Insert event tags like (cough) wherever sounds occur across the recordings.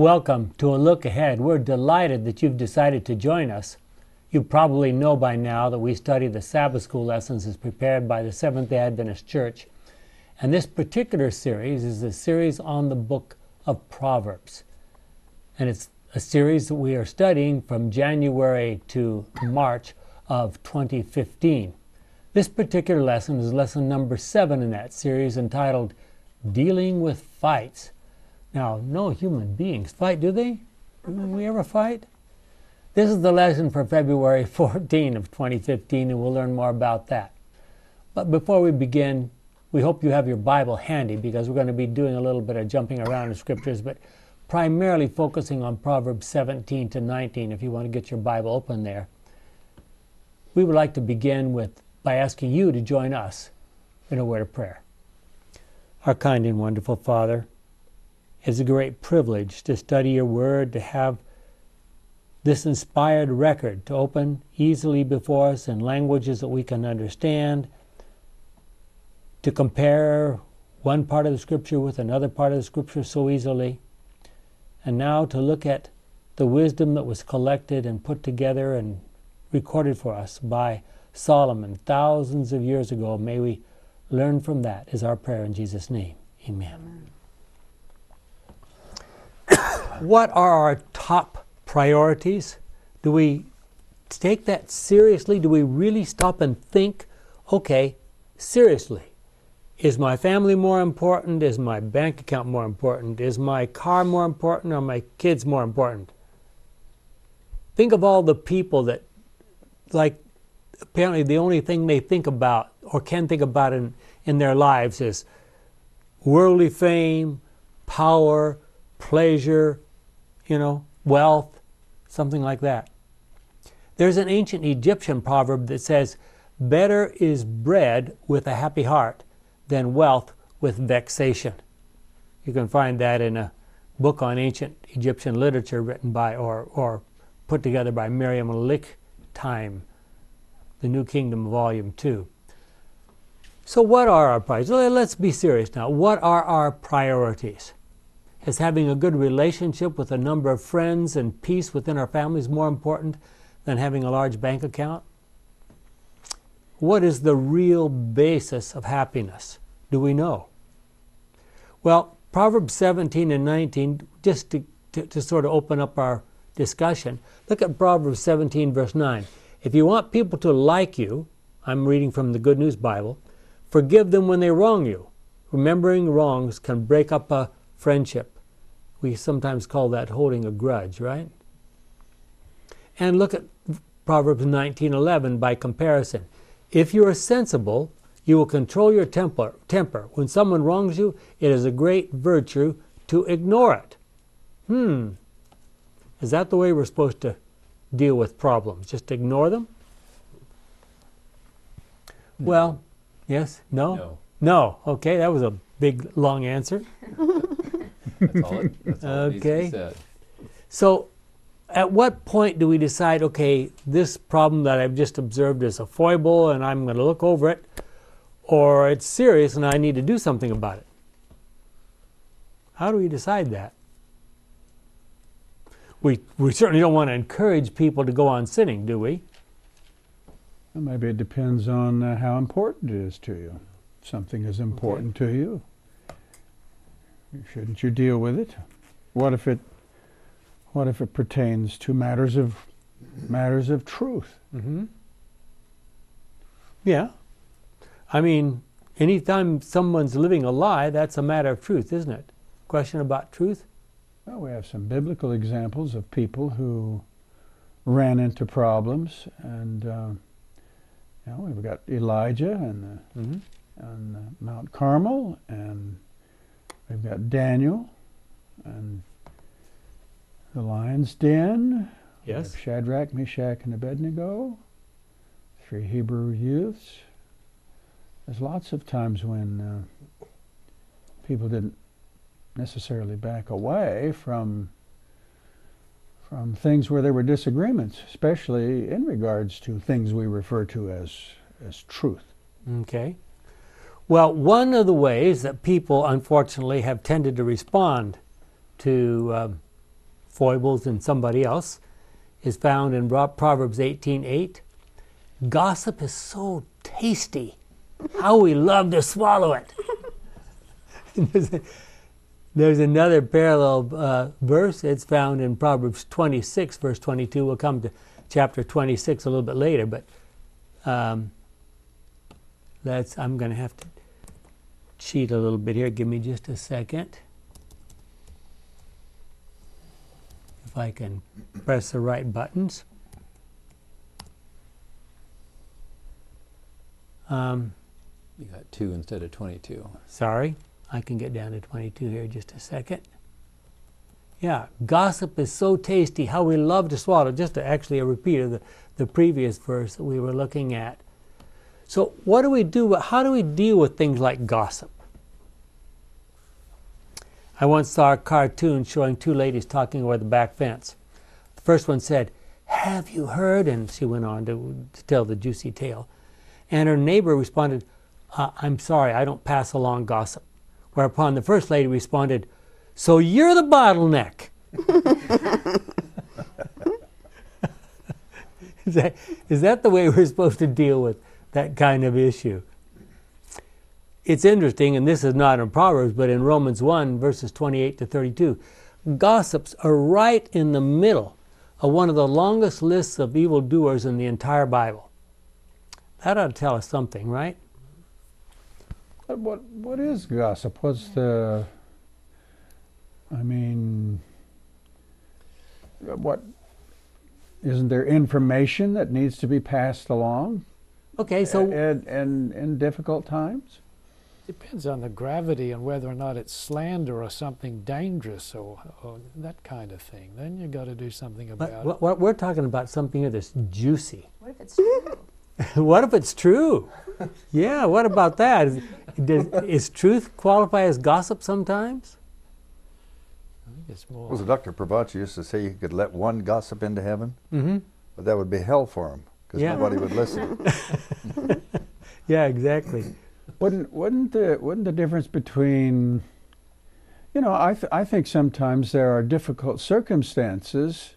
Welcome to a look ahead. We're delighted that you've decided to join us. You probably know by now that we study the Sabbath School lessons as prepared by the Seventh day Adventist Church. And this particular series is a series on the book of Proverbs. And it's a series that we are studying from January to March of 2015. This particular lesson is lesson number seven in that series entitled Dealing with Fights. Now, no human beings fight, do they? Do we ever fight? This is the lesson for February (laughs) 14 of 2015, and we'll learn more about that. But before we begin, we hope you have your Bible handy because we're going to be doing a little bit of jumping around in scriptures, but primarily focusing on Proverbs 17 to 19 if you want to get your Bible open there. We would like to begin with by asking you to join us in a word of prayer. Our kind and wonderful Father, it's a great privilege to study your word, to have this inspired record to open easily before us in languages that we can understand, to compare one part of the scripture with another part of the scripture so easily, and now to look at the wisdom that was collected and put together and recorded for us by Solomon thousands of years ago. May we learn from that, is our prayer in Jesus' name. Amen. Amen what are our top priorities? Do we take that seriously? Do we really stop and think, okay, seriously, is my family more important? Is my bank account more important? Is my car more important or my kids more important? Think of all the people that, like, apparently the only thing they think about or can think about in, in their lives is worldly fame, power, pleasure, you know, wealth, something like that. There's an ancient Egyptian proverb that says, Better is bread with a happy heart than wealth with vexation. You can find that in a book on ancient Egyptian literature written by or, or put together by Miriam Lichtheim, The New Kingdom, Volume 2. So, what are our priorities? Let's be serious now. What are our priorities? Is having a good relationship with a number of friends and peace within our families more important than having a large bank account? What is the real basis of happiness? Do we know? Well, Proverbs 17 and 19, just to, to, to, sort of open up our discussion, look at Proverbs 17, verse 9. If you want people to like you, I'm reading from the Good News Bible, forgive them when they wrong you. Remembering wrongs can break up a friendship. We sometimes call that holding a grudge, right? And look at Proverbs 19:11 by comparison. If you are sensible, you will control your temper. temper. When someone wrongs you, it is a great virtue to ignore it. Hmm. Is that the way we're supposed to deal with problems? Just ignore them? No. Well, yes? No? No. No. Okay, that was a big, long answer. (laughs) That's all it, (laughs) that's all it needs to be Okay. said. So, at what point do we decide, okay, this problem that I've just observed is a foible and I'm going to look over it, or it's serious and I need to do something about it? How do we decide that? We, we certainly don't want to encourage people to go on sinning, do we? Well, maybe it depends on uh, how important it is to you. If something is important to you, shouldn't you deal with it? What if it what if it pertains to matters of matters of truth? Mm-hmm. Yeah. I mean, anytime someone's living a lie, that's a matter of truth, isn't it? Question about truth? Well, we have some biblical examples of people who ran into problems, and uh, you know, we've got Elijah and uh, Mm-hmm. on Mount Carmel, and we've got Daniel, and the lion's den. Yes. Shadrach, Meshach, and Abednego, three Hebrew youths. There's lots of times when uh, people didn't necessarily back away from from things where there were disagreements, especially in regards to things we refer to as as truth. Okay. Well, one of the ways that people, unfortunately, have tended to respond to um, foibles in somebody else is found in Proverbs 18:8. Gossip is so tasty. How we love to swallow it. (laughs) there's, a, there's, another parallel uh, verse. It's found in Proverbs 26, verse 22. We'll come to chapter 26 a little bit later, but um, that's I'm going to have to cheat a little bit here. Give me just a second. If I can press the right buttons. Um, you got two instead of 22. Sorry, I can get down to 22 here just a second. Yeah, gossip is so tasty, how we love to swallow. Just to actually a repeat of the, the previous verse that we were looking at. So, what do we do? How do we deal with things like gossip? I once saw a cartoon showing two ladies talking over the back fence. The first one said, Have you heard? And she went on to, to tell the juicy tale. And her neighbor responded, uh, I'm sorry, I don't pass along gossip. Whereupon the first lady responded, So you're the bottleneck. (laughs) is, that, is that the way we're supposed to deal with that kind of issue? It's interesting, and this is not in Proverbs, but in Romans 1, verses 28 to 32. Gossips are right in the middle of one of the longest lists of evildoers in the entire Bible. That ought to tell us something, right? What what is gossip? What's the? I mean, what? Isn't there information that needs to be passed along? Okay, so and and in difficult times. Depends on the gravity and whether or not it's slander or something dangerous or, or that kind of thing. Then you've got to do something about but, it. What, we're talking about something here that's juicy. (laughs) What if it's true? (laughs) what if it's true? yeah, what about that? Is, does, is truth qualify as gossip sometimes? I think it's more. Was it Dr. Pravach used to say you could let one gossip into heaven? Mm-hmm. But that would be hell for him because yeah. nobody would listen. (laughs) yeah, exactly. Wouldn't wouldn't the wouldn't the difference between you know, I, th- I think sometimes there are difficult circumstances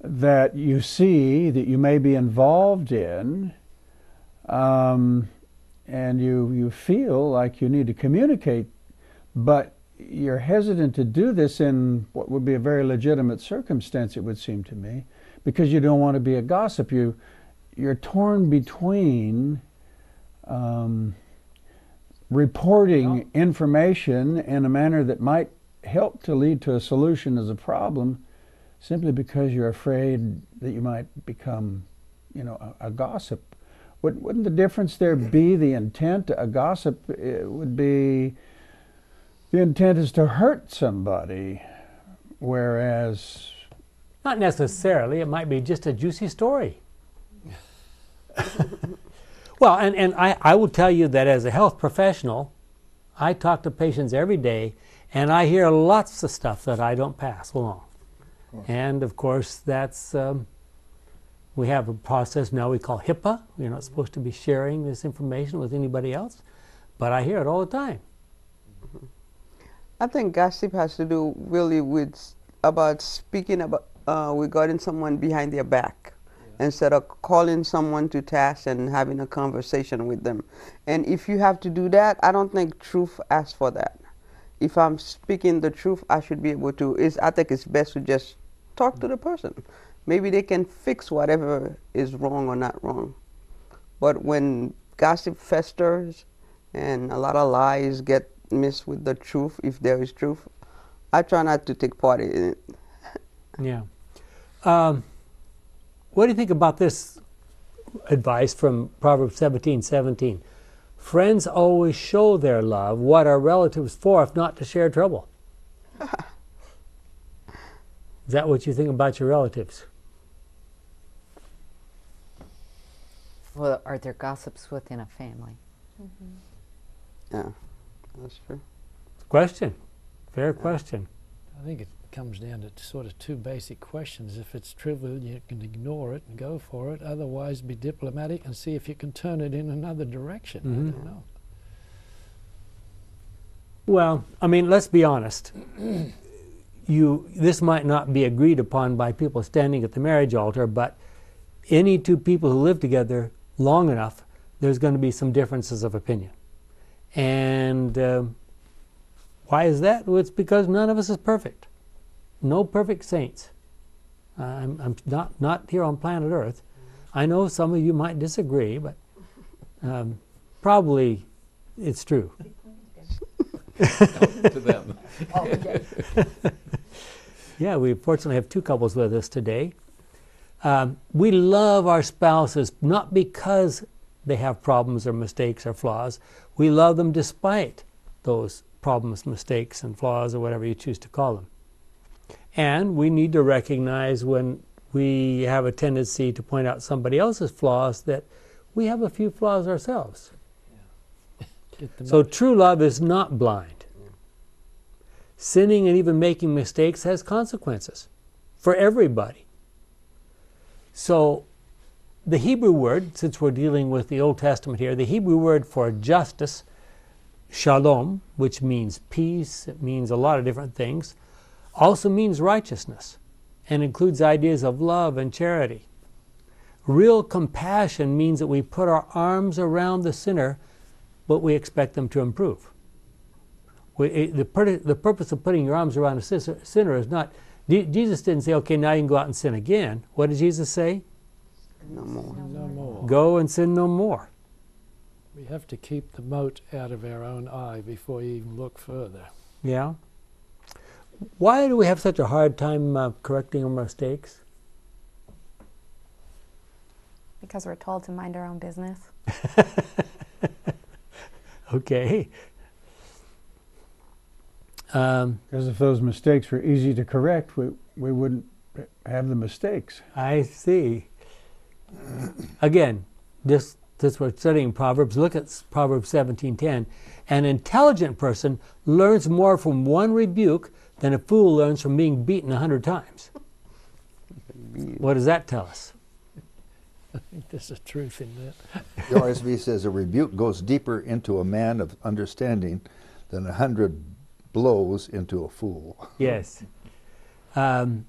that you see that you may be involved in, um, and you, you feel like you need to communicate, but you're hesitant to do this in what would be a very legitimate circumstance, it would seem to me, because you don't want to be a gossip. You, you're torn between um, reporting information in a manner that might help to lead to a solution as a problem simply because you're afraid that you might become, you know, a, a gossip. Would, wouldn't the difference there be the intent? A gossip would be the intent is to hurt somebody, whereas. Not necessarily. It might be just a juicy story. (laughs) Well, and, and I, I will tell you that as a health professional, I talk to patients every day and I hear lots of stuff that I don't pass along. And of course, that's, um, we have a process now we call HIPAA. We're not supposed to be sharing this information with anybody else, but I hear it all the time. I think gossip has to do really with about speaking about uh, regarding someone behind their back instead of calling someone to task and having a conversation with them. And if you have to do that, I don't think truth asks for that. If I'm speaking the truth, I should be able to. Is I think it's best to just talk to the person. Maybe they can fix whatever is wrong or not wrong. But when gossip festers and a lot of lies get mixed with the truth, if there is truth, I try not to take part in it. yeah. Um, what do you think about this advice from Proverbs 17 17? Friends always show their love. What are relatives for if not to share trouble? Is that what you think about your relatives? Well, are there gossips within a family? Mm-hmm. Yeah, that's true. Question. Fair question. I think it comes down to sort of two basic questions. If it's trivial, you can ignore it and go for it. Otherwise, be diplomatic and see if you can turn it in another direction. Mm-hmm. I don't know. Well, I mean, let's be honest. you this might not be agreed upon by people standing at the marriage altar, but any two people who live together long enough, there's going to be some differences of opinion. And um, why is that? Well, it's because none of us is perfect. No perfect saints. I'm, I'm not not here on planet Earth. I know some of you might disagree, but um, probably it's true. to them. (laughs) Yeah, we fortunately have two couples with us today. Um, we love our spouses not because they have problems or mistakes or flaws. We love them despite those problems, mistakes, and flaws, or whatever you choose to call them. And we need to recognize when we have a tendency to point out somebody else's flaws that we have a few flaws ourselves. (laughs) Them So up. true love is not blind. Sinning and even making mistakes has consequences for everybody. So the Hebrew word, since we're dealing with the Old Testament here, the Hebrew word for justice, shalom, which means peace, it means a lot of different things, also means righteousness and includes ideas of love and charity. Real compassion means that we put our arms around the sinner but we expect them to improve. We, the, the purpose of putting your arms around a sinner is not, Jesus didn't say, okay, now you can go out and sin again. What did Jesus say? No more. No more. Go and sin no more. We have to keep the mote out of our own eye before you even look further. Yeah? Why do we have such a hard time uh, correcting our mistakes? because we're told to mind our own business. (laughs) Okay. Um, Because if those mistakes were easy to correct, we, we wouldn't have the mistakes. I see. Again, this this we're studying Proverbs. Look at Proverbs seventeen ten. An intelligent person learns more from one rebuke than a fool learns from being beaten a hundred times. What does that tell us? I (laughs) think there's a truth in that. (laughs) The RSV says a rebuke goes deeper into a man of understanding than a hundred blows into a fool. (laughs) Yes. Um,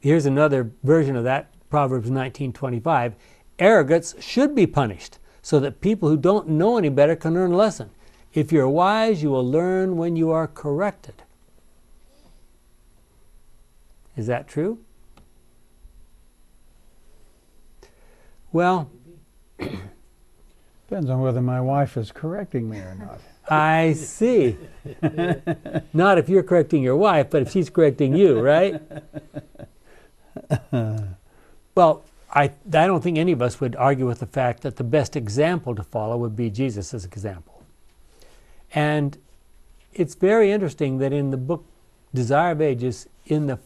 here's another version of that. Proverbs nineteen twenty five. Arrogance should be punished, so that people who don't know any better can learn a lesson. If you're wise, you will learn when you are corrected. Is that true? Well, Depends on whether my wife is correcting me or not. I see. Not if you're correcting your wife, but if she's correcting you, right? well, I, I don't think any of us would argue with the fact that the best example to follow would be Jesus' example. And it's very interesting that in the book Desire of Ages, in the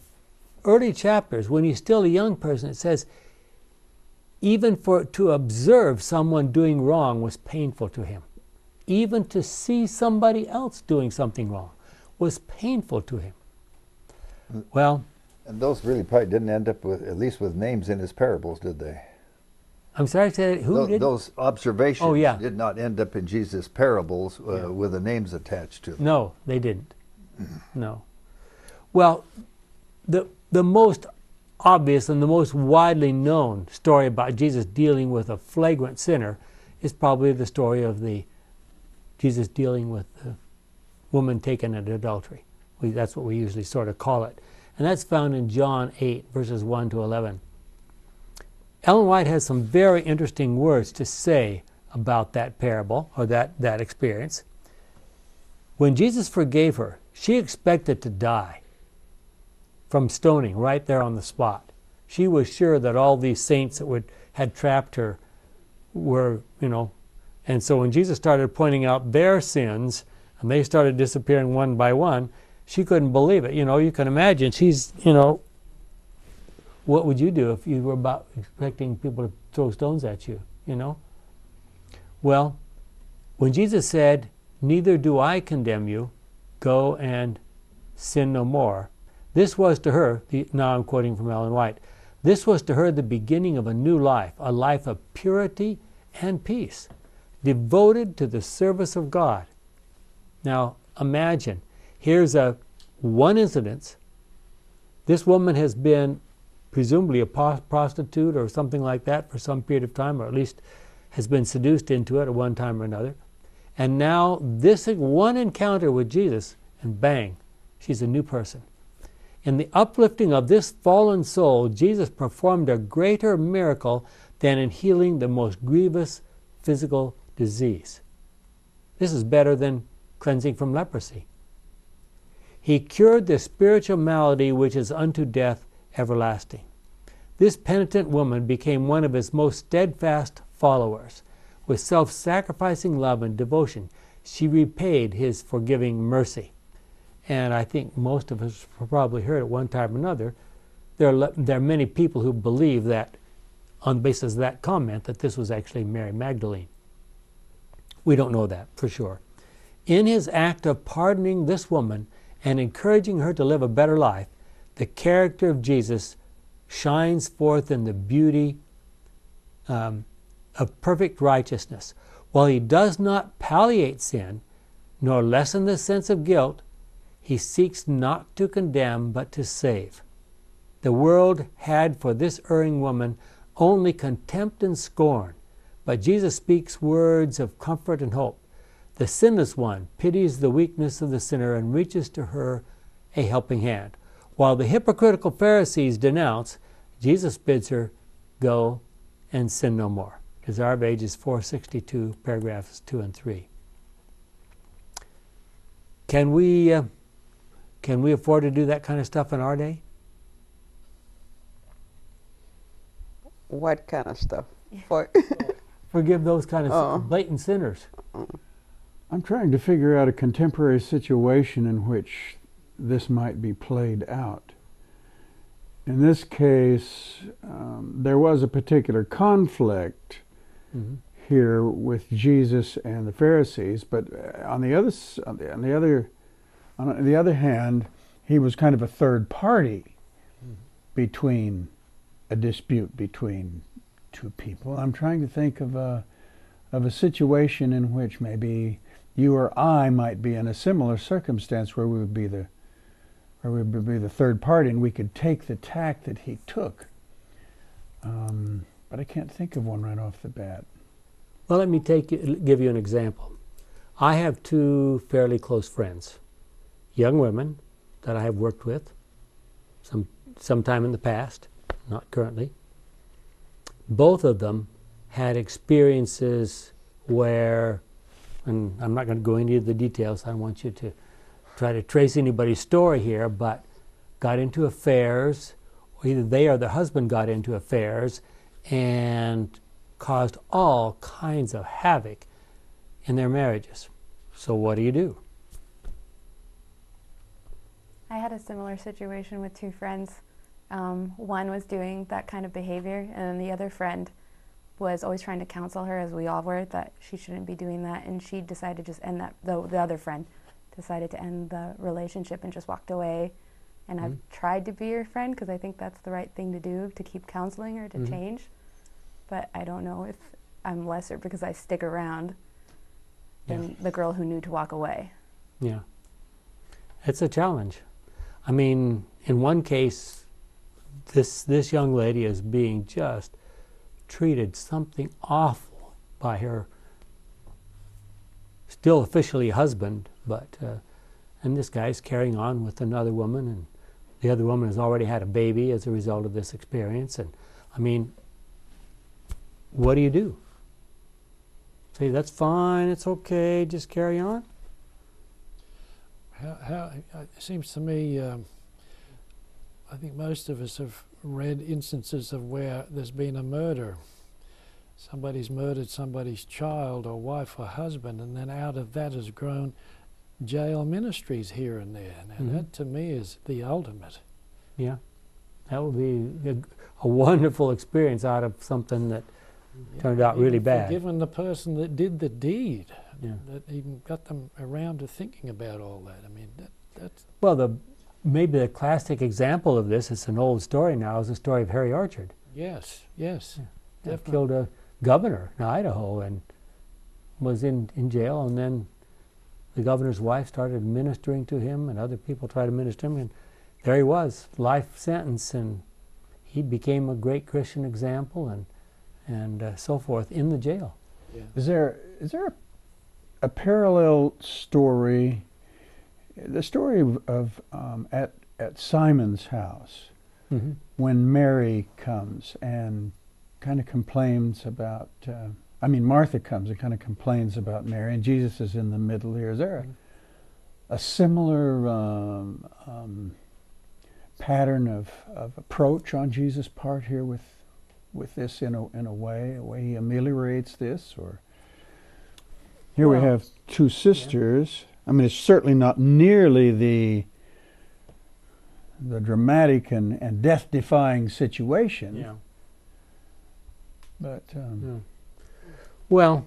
early chapters, when he's still a young person, it says, even for to observe someone doing wrong was painful to him even to see somebody else doing something wrong was painful to him. Well, And those really probably didn't end up with, at least with names in his parables, did they? I'm sorry to say, who Tho- did? Those observations Oh, yeah. did not end up in Jesus' parables uh, Yeah. with the names attached to them. No, they didn't. No. Well, the the most obvious and the most widely known story about Jesus dealing with a flagrant sinner is probably the story of the Jesus dealing with the woman taken at adultery. We, that's what we usually sort of call it. And that's found in John 8, verses 1 to 11. Ellen White has some very interesting words to say about that parable or that, that experience. When Jesus forgave her, she expected to die from stoning right there on the spot. She was sure that all these saints that would, had trapped her were, you know, and so when Jesus started pointing out their sins and they started disappearing one by one, she couldn't believe it. You know, you can imagine she's, you know, what would you do if you were about expecting people to throw stones at you, you know? Well, when Jesus said, Neither do I condemn you, go and sin no more, this was to her, the, now I'm quoting from Ellen White, this was to her the beginning of a new life, a life of purity and peace, devoted to the service of God. Now imagine, here's a one incident This woman has been presumably a prostitute or something like that for some period of time, or at least has been seduced into it at one time or another. And now, this one encounter with Jesus, and bang, she's a new person. In the uplifting of this fallen soul, Jesus performed a greater miracle than in healing the most grievous physical disease. This is better than cleansing from leprosy. He cured the spiritual malady which is unto death everlasting. This penitent woman became one of his most steadfast followers. With self sacrificing love and devotion, she repaid his forgiving mercy. And I think most of us probably heard at one time or another, there are, there are many people who believe that, on the basis of that comment, that this was actually Mary Magdalene. We don't know that for sure. In his act of pardoning this woman and encouraging her to live a better life, the character of Jesus shines forth in the beauty um, of perfect righteousness. While he does not palliate sin, nor lessen the sense of guilt, he seeks not to condemn, but to save. The world had for this erring woman only contempt and scorn, but Jesus speaks words of comfort and hope. The sinless one pities the weakness of the sinner and reaches to her a helping hand. While the hypocritical Pharisees denounce, Jesus bids her go and sin no more. Desire of Ages 462, paragraphs 2 and 3. Can we, uh, can we afford to do that kind of stuff in our day? What kind of stuff? For (laughs) Forgive those kind of Oh. blatant sinners. I'm trying to figure out a contemporary situation in which this might be played out. In this case, um, there was a particular conflict Mhm. here with Jesus and the Pharisees, but uh, on the other on the, on the other on the other hand, he was kind of a third party between a dispute between two people. I'm trying to think of a of a situation in which maybe you or I might be in a similar circumstance where we would be the where we would be the third party and we could take the tack that he took. Um, but I can't think of one right off the bat. Well, let me take give you an example. I have two fairly close friends, young women that I have worked with some sometime in the past, not currently. Both of them had experiences where, and I'm not going to go into the details. I don't want you to try to trace anybody's story here, but got into affairs, either they or their husband got into affairs, and caused all kinds of havoc in their marriages. So, what do you do? I had a similar situation with two friends. Um, one was doing that kind of behavior, and then the other friend was always trying to counsel her, as we all were, that she shouldn't be doing that. And she decided to just end that. The, the other friend decided to end the relationship and just walked away. And I've tried to be her friend because I think that's the right thing to do to keep counseling her to Mhm. change. But I don't know if I'm lesser because I stick around than the girl who knew to walk away. Yeah. It's a challenge. I mean, in one case, this, this young lady is being just treated something awful by her still officially husband, but, uh, and this guy's carrying on with another woman, and the other woman has already had a baby as a result of this experience. And I mean, what do you do? Say, that's fine, it's okay, just carry on? How, how, uh, it seems to me, um, I think most of us have read instances of where there's been a murder. Somebody's murdered somebody's child or wife or husband, and then out of that has grown jail ministries here and there. Now, Mhm. that to me is the ultimate. Yeah, that would be a, a wonderful experience out of something that turned out really bad. Given the person that did the deed, Yeah. that even got them around to thinking about all that. I mean, that, that's Well, the maybe the classic example of this, it's an old story now, is the story of Harry Orchard. yes, yes. That Definitely. killed a governor in Idaho and was in, in jail, and then the governor's wife started ministering to him, and other people tried to minister to him, and there he was, life sentence, and he became a great Christian example and and uh, so forth in the jail. Is there is there a, a parallel story? The story of, of um, at at Simon's house Mm-hmm. when Mary comes and kind of complains about. Uh, I mean, Martha comes and kind of complains about Mary, and Jesus is in the middle here. Is there a, a similar um, um, pattern of, of approach on Jesus' part here with with this in a in a way, a way he ameliorates this, or here we have two sisters. I mean, it's certainly not nearly the the dramatic and, and death-defying situation, Yeah. but um, Yeah. Well,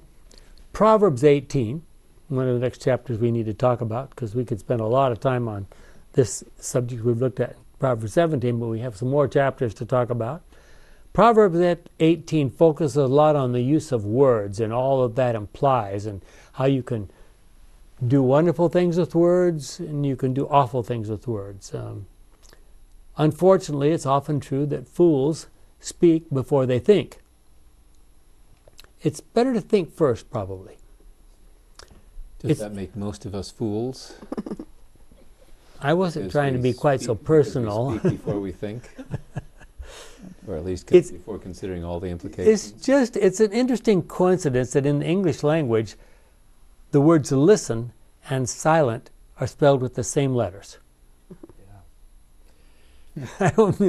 Proverbs 18, one of the next chapters we need to talk about because we could spend a lot of time on this subject we've looked at in Proverbs 17, but we have some more chapters to talk about. Proverbs 18 focuses a lot on the use of words and all that that implies and how you can do wonderful things with words and you can do awful things with words. Um, unfortunately, it's often true that fools speak before they think. It's better to think first, probably. Does It's- that make most of us fools? (laughs) I wasn't Because trying to be quite so because we personal. speak before we think, (laughs) or at least It's- before considering all the implications. It's just, it's an interesting coincidence that in the English language, the words listen and silent are spelled with the same letters. Yeah. (laughs) I don't,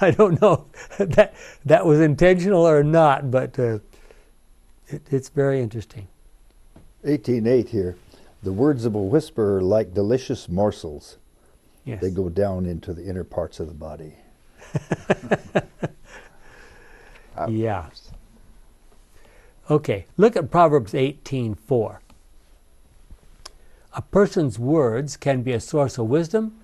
I don't know if that that was intentional or not, but uh, it, it's very interesting. 18.8 here. The words of a whisper are like delicious morsels. Yes. They go down into the inner parts of the body. (laughs) Yeah. Okay, look at Proverbs 18:4. A person's words can be a source of wisdom,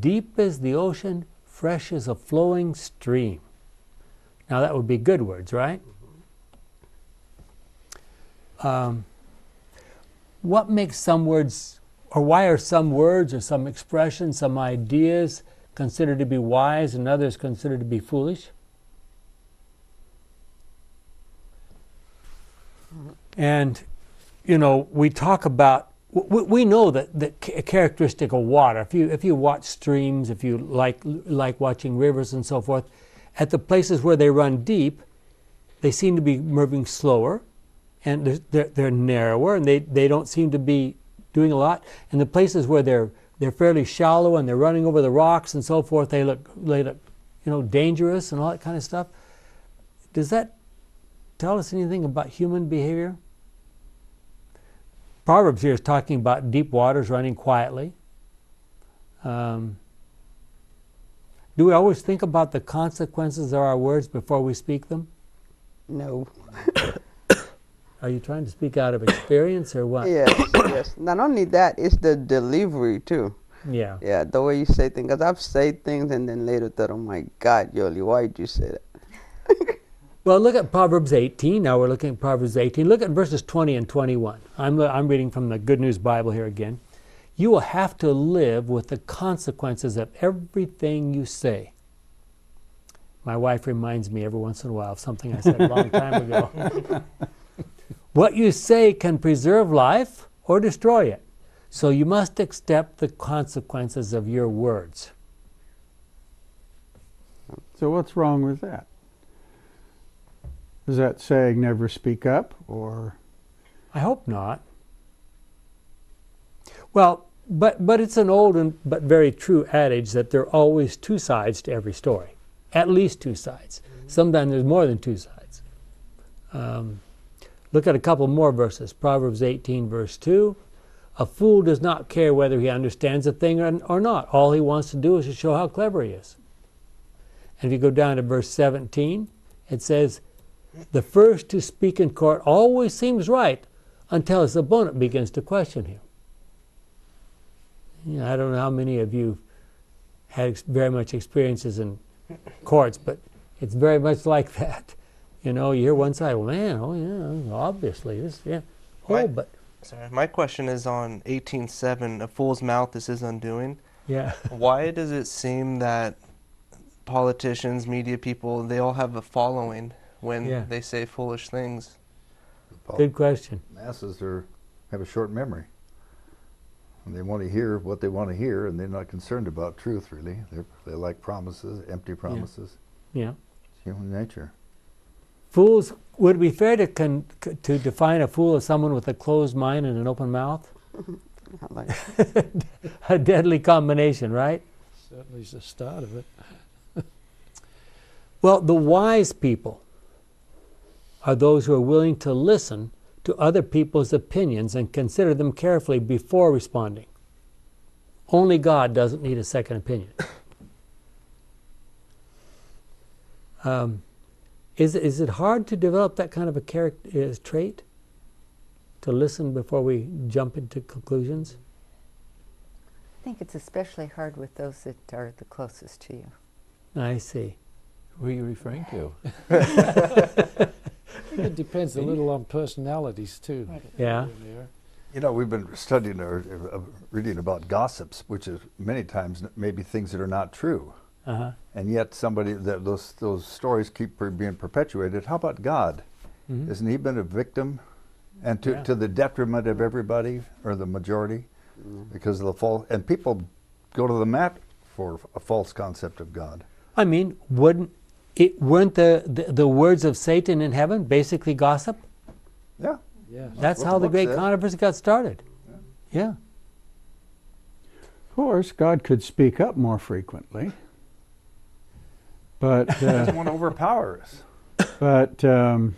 deep as the ocean, fresh as a flowing stream. Now that would be good words, right? Um, what makes some words, or why are some words or some expressions, some ideas considered to be wise and others considered to be foolish? And, you know, we talk about, we, we know that the characteristic of water, if you, if you watch streams, if you like, like watching rivers and so forth, at the places where they run deep, they seem to be moving slower and they're, they're, they're narrower and they, they don't seem to be doing a lot. And the places where they're, they're fairly shallow and they're running over the rocks and so forth, they look, they look, you know, dangerous and all that kind of stuff. Does that tell us anything about human behavior? Proverbs here is talking about deep waters running quietly. Um, do we always think about the consequences of our words before we speak them? No. (coughs) Are you trying to speak out of experience or what? Yes, yes. Not only that, it's the delivery too. Yeah. Yeah, the way you say things. Because I've said things and then later thought, oh my God, Yoli, why did you say that? (laughs) Well, look at Proverbs 18. Now we're looking at Proverbs 18. Look at verses 20 and 21. I'm, I'm reading from the Good News Bible here again. You will have to live with the consequences of everything you say. My wife reminds me every once in a while of something I said a long time ago. (laughs) what you say can preserve life or destroy it. So you must accept the consequences of your words. so what's wrong with that? Is that saying never speak up, or I hope not. Well, but but it's an old and but very true adage that there are always two sides to every story, at least two sides. Sometimes there's more than two sides. Um, look at a couple more verses. Proverbs 18, verse 2. A fool does not care whether he understands a thing or, not. All he wants to do is to show how clever he is. And if you go down to verse 17, it says, The first to speak in court always seems right until his opponent begins to question him. You know, I don't know how many of you had very much experiences in courts, but it's very much like (laughs) that. You know, you hear one side, well, man, oh yeah, obviously this, yeah, oh, Right. but Sorry, my question is on 18.7, a fool's mouth this is his undoing. Yeah. (laughs) Why does it seem that politicians, media people, they all have a following when Yeah. they say foolish things? Good question. Masses are have a short memory. And they want to hear what they want to hear, and they're not concerned about truth, really. They're, they like promises, empty promises. Yeah. It's human nature. Fools. Would it be fair to con, to define a fool as someone with a closed mind and an open mouth? (laughs) Like (laughs) a deadly combination, right? Certainly is the start of it. (laughs) Well, the wise people are those who are willing to listen to other people's opinions and consider them carefully before responding. Only God doesn't need a second opinion. Um, is, is it hard to develop that kind of a character uh, trait? To listen before we jump into conclusions? I think it's especially hard with those that are the closest to you. I see. Who are you referring to? I think it depends a little on personalities too. Yeah. You know, we've been studying or uh, reading about gossips, which is many times maybe things that are not true. Uh-huh. And yet somebody, that those, those stories keep being perpetuated. How about God? Mhm. Isn't he been a victim? And to, Yeah. to the detriment of everybody, or the majority? Because of the false, and people go to the mat for a false concept of God. I mean, wouldn't it weren't the, the, the words of Satan in heaven basically gossip? Yeah. Yeah. That's what how the the great says. controversy got started. Yeah. Of course, God could speak up more frequently. But, (laughs) He uh, doesn't want to overpower us. but um,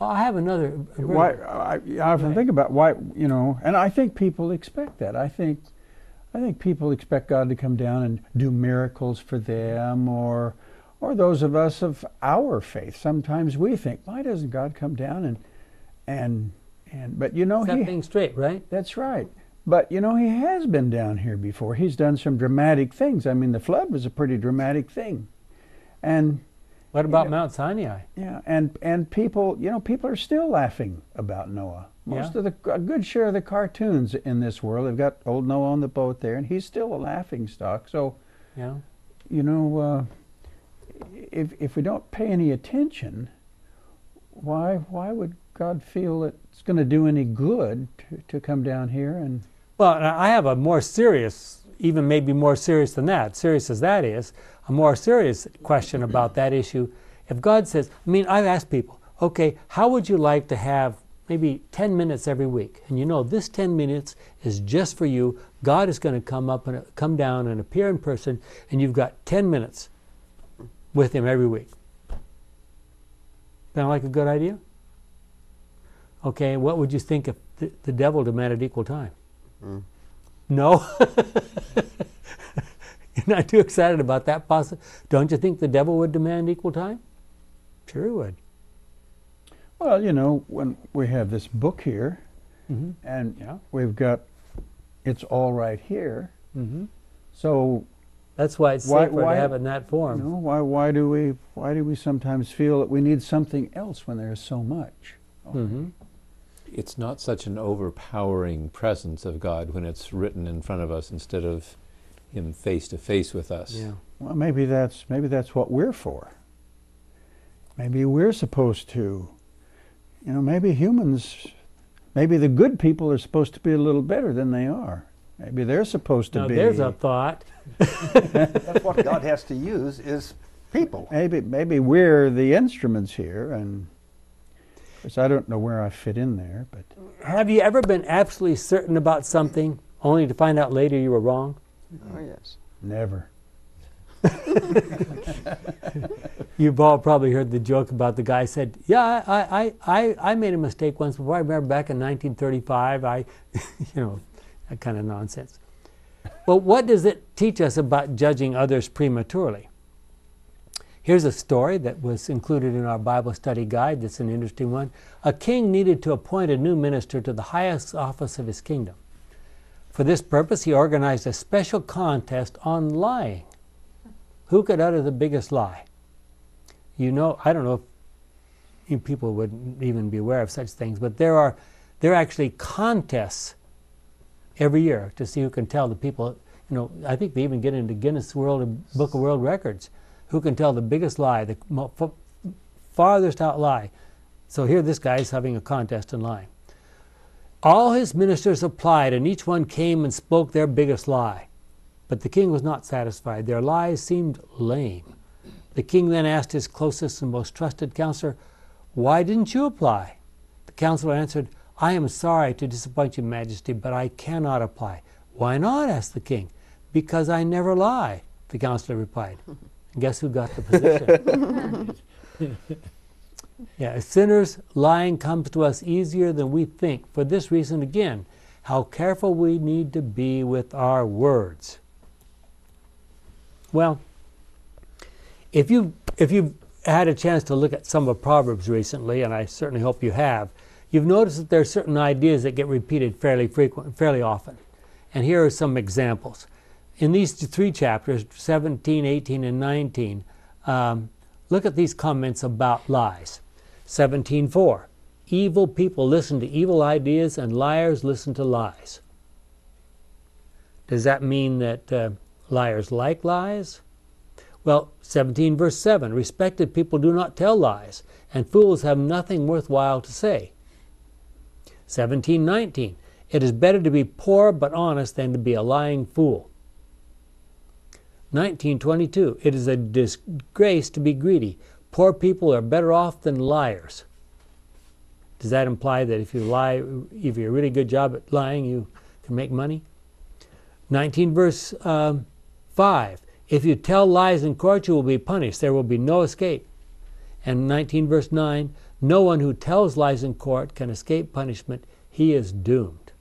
Oh, I have another. why, I, I often think about why, you know, and I think people expect that. I think, I think people expect God to come down and do miracles for them, or, or those of us of our faith. Sometimes we think, why doesn't God come down and, and, and, but you know, Set he, things straight, right? That's right. But you know, he has been down here before. He's done some dramatic things. I mean, the flood was a pretty dramatic thing. And What about Yeah. Mount Sinai? yeah, and and people, you know, people are still laughing about Noah. Most Yeah. of the a good share of the cartoons in this world they've got old Noah on the boat there, and he's still a laughing stock. So, Yeah. you know, uh, if if we don't pay any attention, why why would God feel it's going to do any good to, to come down here and Well, I have a more serious, even maybe more serious than that, serious as that is, a more serious question about that issue. If God says, I mean, I've asked people, okay, how would you like to have maybe 10 minutes every week? And you know, this 10 minutes is just for you. God is going to come up and come down and appear in person, and you've got 10 minutes with Him every week. Sound like a good idea? Okay, what would you think if the, the devil demanded equal time? Mm. No? (laughs) You're not too excited about that possi Don't you think the devil would demand equal time? Sure he would. Well, you know, when we have this book here, Mm-hmm. and Yeah. we've got it's all right here. Mm-hmm. So, That's why it's Why- safer why- to have it in that you form. know, why why do we why do we sometimes feel that we need something else when there's so much? hmm It's not such an overpowering presence of God when it's written in front of us instead of Him face to face with us. Yeah. Well, maybe that's maybe that's what we're for. Maybe we're supposed to, you know, maybe humans, maybe the good people are supposed to be a little better than they are. Maybe they're supposed to Now be. there's a thought. (laughs) That's what God has to use is people. Maybe maybe we're the instruments here, and of course I don't know where I fit in there, but Have you ever been absolutely certain about something only to find out later you were wrong? Oh yes. never. (laughs) You've all probably heard the joke about the guy said, "Yeah, I, I, I, I made a mistake once before. I remember back in 1935. I, (laughs) you know, that kind of nonsense." Well, what does it teach us about judging others prematurely? Here's a story that was included in our Bible study guide. That's an interesting one. A king needed to appoint a new minister to the highest office of his kingdom. For this purpose, he organized a special contest on lying. Who could utter the biggest lie? You know, I don't know if people wouldn't even be aware of such things, but there are there are actually contests every year to see who can tell the people You know, I think they even get into Guinness World Book of World Records. Who can tell the biggest lie, the farthest out lie? So here, this guy is having a contest in lying. All his ministers applied, and each one came and spoke their biggest lie. But the king was not satisfied. Their lies seemed lame. The king then asked his closest and most trusted counselor, Why didn't you apply? The counselor answered, I am sorry to disappoint you, Majesty, but I cannot apply. Why not? asked the king. Because I never lie, the counselor replied. (laughs) Guess who got the position? (laughs) yeah, sinners, lying comes to us easier than we think. For this reason, again, how careful we need to be with our words. Well, if you if you've had a chance to look at some of Proverbs recently, and I certainly hope you have, you've noticed that there are certain ideas that get repeated fairly frequent, fairly often. And here are some examples. In these three chapters, 17, 18, and 19, um, look at these comments about lies. 17.4, evil people listen to evil ideas and liars listen to lies. Does that mean that uh, liars like lies? Well, 17 verse 7 Respected people do not tell lies, and fools have nothing worthwhile to say. 17:19 It is better to be poor but honest than to be a lying fool. 1922 It is a disgrace to be greedy. Poor people are better off than liars. Does that imply that if you lie, if you're a really good job at lying, you can make money? 19 verse um, 5 If you tell lies in court, you will be punished. There will be no escape. And 19 verse 9 No one who tells lies in court can escape punishment. He is doomed.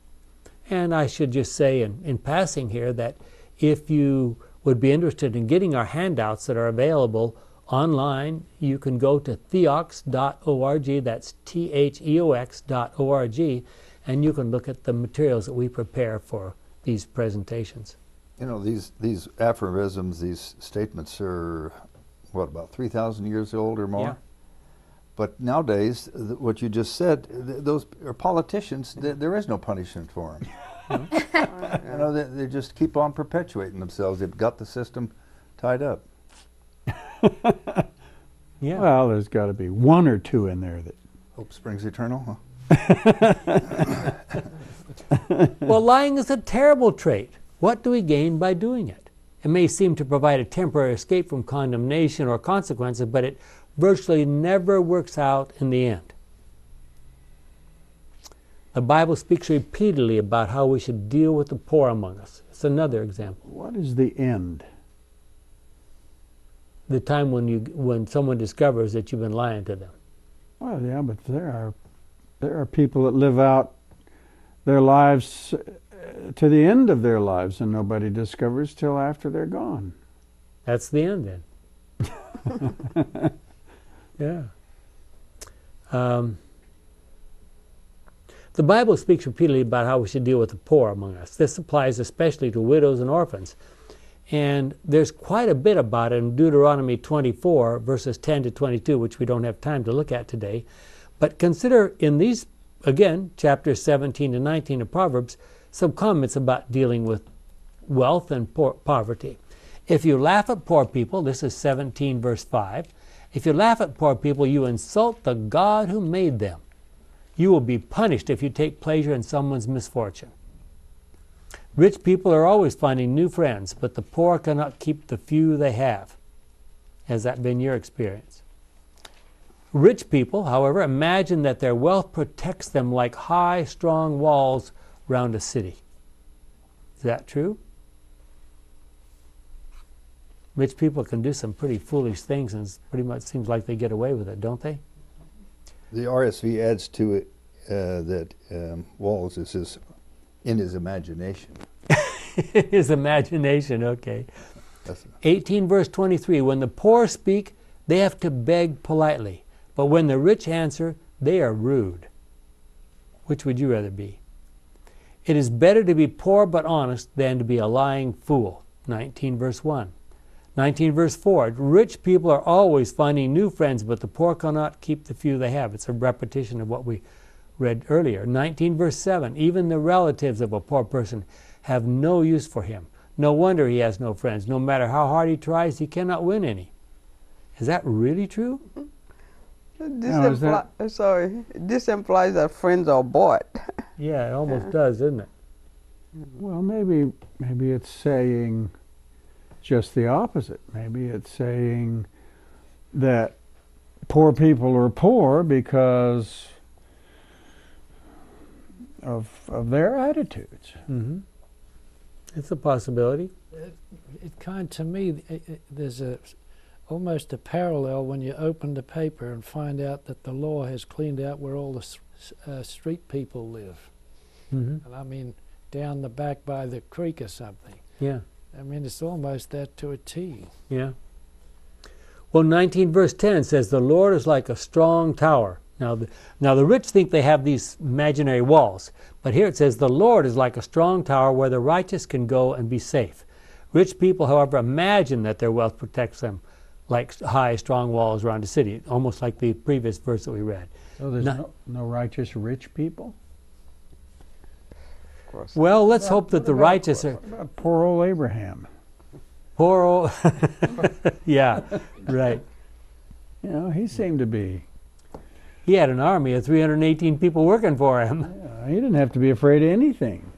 And I should just say in, in passing here that if you would be interested in getting our handouts that are available online, you can go to theox.org, that's T H E O X.org, and you can look at the materials that we prepare for these presentations. You know, these, these aphorisms, these statements are, what, about 3,000 years old or more? Yeah. But nowadays, what you just said, th- those are politicians, th- there is no punishment for them. (laughs) you know, they, they just keep on perpetuating themselves. They've got the system tied up. (laughs) Yeah. Well, there's got to be one or two in there that. Hope springs eternal, huh? (laughs) well, lying is a terrible trait. What do we gain by doing it? It may seem to provide a temporary escape from condemnation or consequences, but it virtually never works out in the end. The Bible speaks repeatedly about how we should deal with the poor among us. It's another example. What is the end? The time when you when someone discovers that you've been lying to them. Well, yeah, but there are there are people that live out their lives uh, to the end of their lives, and nobody discovers till after they're gone. That's the end then. (laughs) yeah. Um, the Bible speaks repeatedly about how we should deal with the poor among us. This applies especially to widows and orphans. And there's quite a bit about it in Deuteronomy 24, verses 10 to 22, which we don't have time to look at today. But consider in these, again, chapters 17 to 19 of Proverbs, some comments about dealing with wealth and poor, poverty. If you laugh at poor people, this is 17, verse 5. If you laugh at poor people, you insult the God who made them. You will be punished if you take pleasure in someone's misfortune. Rich people are always finding new friends, but the poor cannot keep the few they have. Has that been your experience? Rich people, however, imagine that their wealth protects them like high, strong walls round a city. Is that true? Rich people can do some pretty foolish things, and it pretty much seems like they get away with it, don't they? The RSV adds to it uh, that um, Walls is his, in his imagination. (laughs) His imagination, okay. That's 18 verse 23 When the poor speak, they have to beg politely, but when the rich answer, they are rude. Which would you rather be? It is better to be poor but honest than to be a lying fool. 19 verse 1. 19 verse 4 Rich people are always finding new friends, but the poor cannot keep the few they have. It's a repetition of what we read earlier. 19 verse 7 Even the relatives of a poor person have no use for him. No wonder he has no friends. No matter how hard he tries, he cannot win any. Is that really true? This Now, impli- that- sorry, this implies that friends are bought. (laughs) Yeah, it almost does, doesn't it? Well, maybe maybe it's saying just the opposite. Maybe it's saying that poor people are poor because of of their attitudes. Mm-hmm. It's a possibility. It kind to me, i i there's a almost a parallel when you open the paper and find out that the law has cleaned out where all the s- s- uh, street people live. Mm-hmm. And I mean, down the back by the creek or something. Yeah, I mean, it's almost that to a T. yeah. Well, 19 verse 10 says, The Lord is like a strong tower. Now the, now, the rich think they have these imaginary walls, but here it says, The Lord is like a strong tower where the righteous can go and be safe. Rich people, however, imagine that their wealth protects them like high, strong walls around a city, almost like the previous verse that we read. So there's No- no, no righteous rich people. Of course. Well, let's hope that the righteous are What poor old Abraham? poor. Old (laughs) yeah, right. You know, he seemed to be. He had an army of 318 people working for him. Uh, he didn't have to be afraid of anything.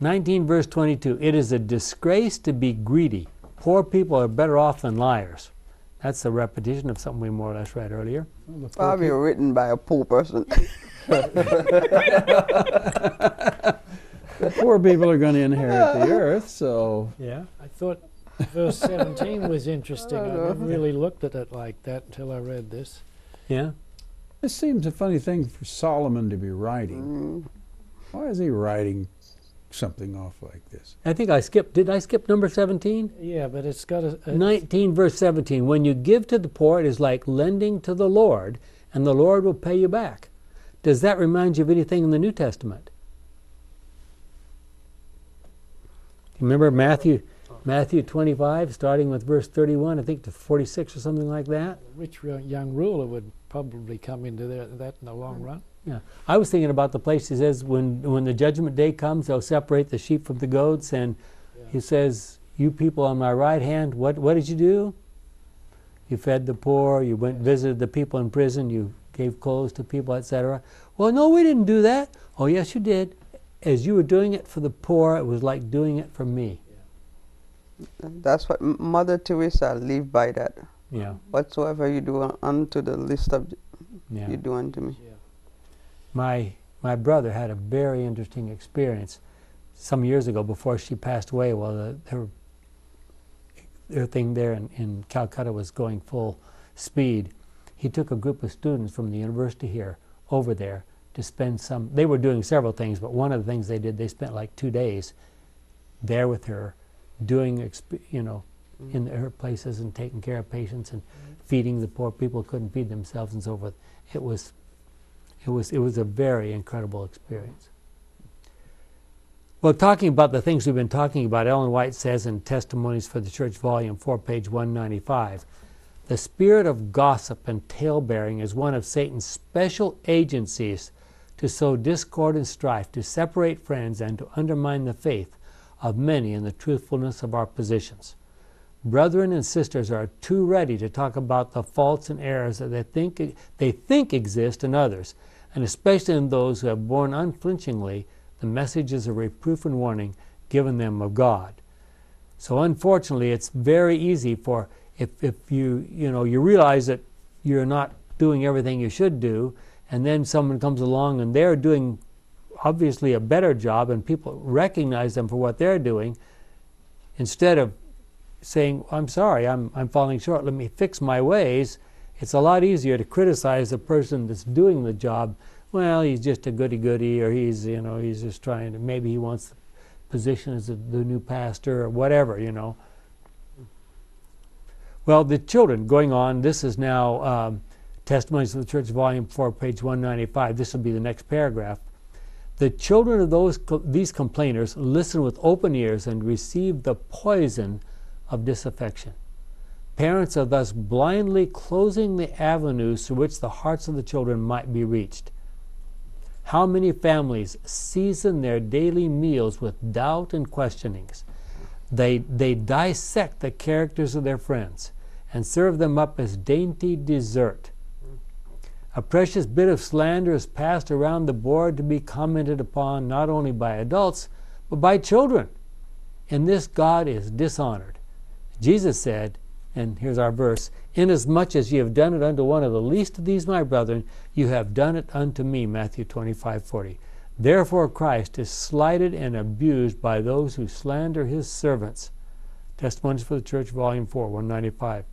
19 verse 22 It is a disgrace to be greedy. Poor people are better off than liars. That's a repetition of something we more or less read earlier. Well, the poor Probably written by a poor person. (laughs) (laughs) The poor people are going to inherit the (laughs) earth, so Yeah. I thought verse 17 was interesting. I never really looked at it like that until I read this. Yeah. this seems a funny thing for Solomon to be writing. Mm. Why is he writing something off like this? I think I skipped. Did I skip number 17? Yeah, but it's got a. a 19 verse 17 When you give to the poor, it is like lending to the Lord, and the Lord will pay you back. Does that remind you of anything in the New Testament? You remember Matthew Matthew 25, starting with verse 31, I think to 46 or something like that? rich young ruler would probably come into that in the long run. Yeah, I was thinking about the place he says when when the judgment day comes, they'll separate the sheep from the goats, and he says, "You people on my right hand, what what did you do? You fed the poor, you went visited the people in prison, you gave clothes to people, etc." Well, no, we didn't do that. Oh, yes, you did. As you were doing it for the poor, it was like doing it for me. That's what Mother Teresa lived by that. Yeah, Whatsoever you do unto the least of yeah. you do unto me. my my brother had a very interesting experience some years ago before she passed away while the, their their thing there in, in Calcutta was going full speed. He took a group of students from the university here over there to spend some they were doing several things, but one of the things they did they spent like two days there with her doing exp- you know mm-hmm. in her places and taking care of patients and mm-hmm. feeding the poor people who couldn't feed themselves and so forth. It was it was it was a very incredible experience. Well, talking about the things we've been talking about, Ellen White says in Testimonies for the Church, Volume 4, page 195 The spirit of gossip and tale-bearing is one of Satan's special agencies to sow discord and strife, to separate friends, and to undermine the faith of many in the truthfulness of our positions. Brethren and sisters are too ready to talk about the faults and errors that they think, they think exist in others, and especially in those who have borne unflinchingly the messages of reproof and warning given them of God. So unfortunately, it's very easy for if, if you you know you realize that you're not doing everything you should do, and then someone comes along and they're doing obviously a better job, and people recognize them for what they're doing, instead of saying, "I'm sorry, I'm I'm falling short. Let me fix my ways." It's a lot easier to criticize the person that's doing the job. Well, he's just a goody goody, or he's you know he's just trying to maybe he wants the position as the, the new pastor or whatever you know. Well, the children going on. This is now um, Testimonies of the Church, Volume Four, page 195. This will be the next paragraph. The children of those these complainers listen with open ears and receive the poison of disaffection. Parents are thus blindly closing the avenues through which the hearts of the children might be reached. How many families season their daily meals with doubt and questionings? They, they dissect the characters of their friends and serve them up as dainty dessert. A precious bit of slander is passed around the board to be commented upon not only by adults, but by children. In this, God is dishonored. Jesus said, and here's our verse Inasmuch as ye have done it unto one of the least of these my brethren, you have done it unto me. Matthew 25 40. Therefore, Christ is slighted and abused by those who slander his servants. Testimonies for the Church, Volume 4, 195.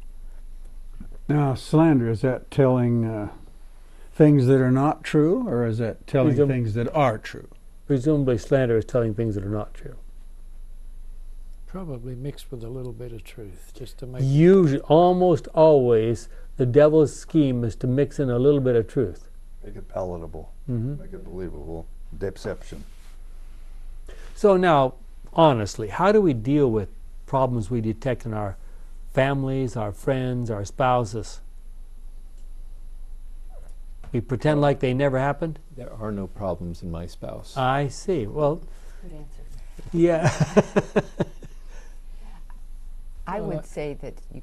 Now, slander, is that telling uh, things that are not true, or is that telling Presum- things that are true? Presumably, slander is telling things that are not true. Probably mixed with a little bit of truth, just to make Usually, almost always, the devil's scheme is to mix in a little bit of truth. Make it palatable, hmm make it believable. Deception. So now, honestly, how do we deal with problems we detect in our families, our friends, our spouses? We pretend like they never happened? There are no problems in my spouse. I see. Well, Good answer. yeah. (laughs) I Well, would say that you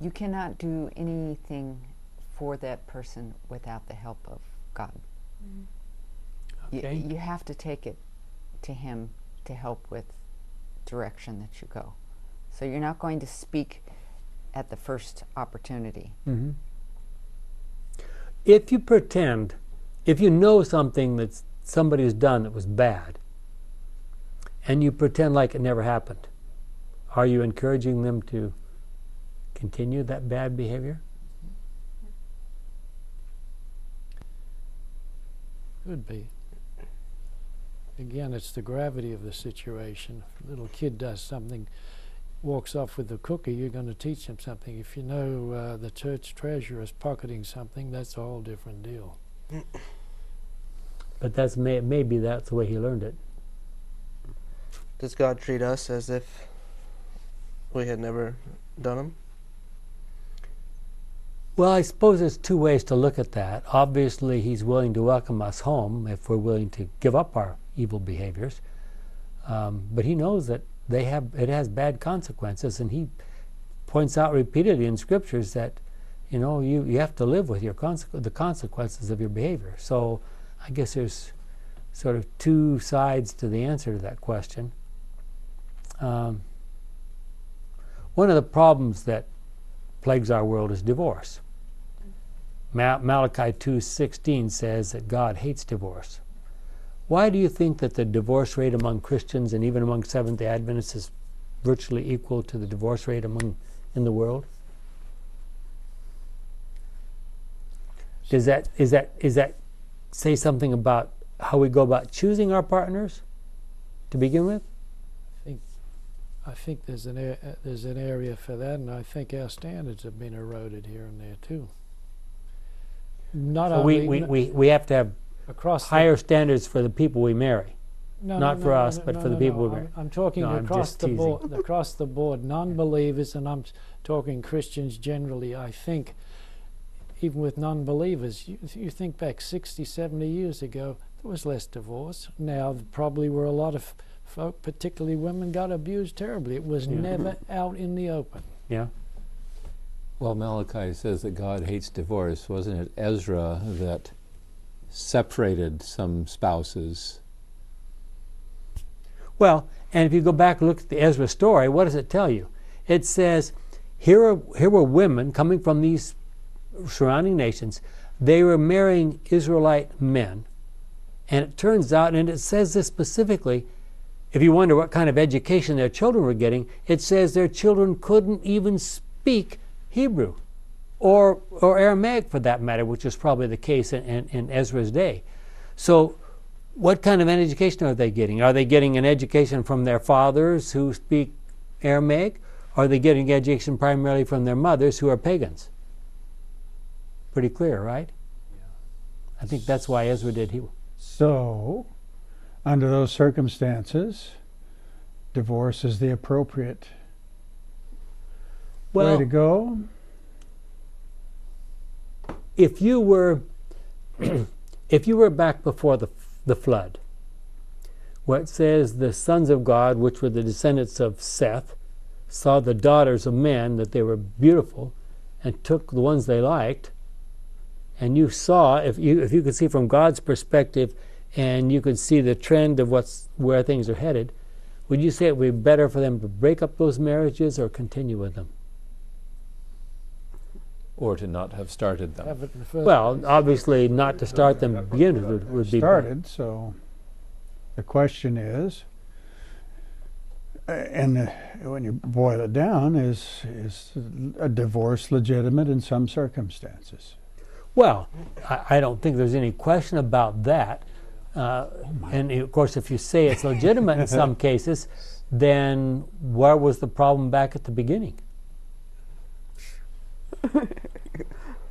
you cannot do anything for that person without the help of God. You- Okay. You, have to take it to Him to help with direction that you go. So you're not going to speak at the first opportunity. hmm If you pretend, if you know something that somebody has done that was bad, and you pretend like it never happened, are you encouraging them to continue that bad behavior? Could be. Again, it's the gravity of the situation. A little kid does something, walks off with the cookie, you're going to teach him something. If you know uh, the church treasurer is pocketing something, that's a whole different deal. But that's may, maybe that's the way he learned it. Does God treat us as if we had never done them? Well, I suppose there's two ways to look at that. Obviously, he's willing to welcome us home if we're willing to give up our evil behaviors. Um, but he knows that they have it has bad consequences, and he points out repeatedly in scriptures that you know you, you have to live with your the consequences of your behavior. So I guess there's sort of two sides to the answer to that question. Um, one of the problems that plagues our world is divorce. Ma- Malachi 2:16 says that God hates divorce. Why do you think that the divorce rate among Christians and even among Seventh Day Adventists is virtually equal to the divorce rate among in the world? Does that is that is that say something about how we go about choosing our partners to begin with? I think I think there's an uh, there's an area for that, and I think our standards have been eroded here and there too. Not So only we, we, we, we have to have across the- higher standards for the people we marry. No, Not no, for no, us, no, but no, for the no, people no. who I'm, I'm talking No, I'm across the teasing. board, across the board, non-believers, and I'm talking Christians generally. I think, even with non-believers, you, you think back 60, 70 years ago, there was less divorce. Now, th- probably were a lot of folk, particularly women, got abused terribly. It was Yeah. never out in the open. Yeah. Well, Malachi says that God hates divorce. Wasn't it Ezra that separated some spouses? Well, and if you go back and look at the Ezra story, what does it tell you? It says here are here were women coming from these surrounding nations. They were marrying Israelite men. And it turns out, and it says this specifically, if you wonder what kind of education their children were getting, it says their children couldn't even speak Hebrew or, or Aramaic for that matter, which was probably the case in, in, in Ezra's day. So, what kind of an education are they getting? Are they getting an education from their fathers who speak Aramaic? Or are they getting education primarily from their mothers who are pagans? Pretty clear, right? Yeah. I think that's why Ezra did Hebrew. So, under those circumstances, divorce is the appropriate way to go. If you were (clears throat) if you were back before the the flood, where it says the sons of God, which were the descendants of Seth, saw the daughters of men that they were beautiful, and took the ones they liked. And you saw, if you if you could see from God's perspective, and you could see the trend of what's where things are headed, would you say it would be better for them to break up those marriages or continue with them? Or to not have started them. Have the Well, obviously, not to start them to begin with would, would be started. So the question is, uh, and uh, when you boil it down, is is a divorce legitimate in some circumstances? Well, I, I don't think there's any question about that. Uh, and of course, if you say it's legitimate in some (laughs) cases, then where was the problem back at the beginning? (laughs)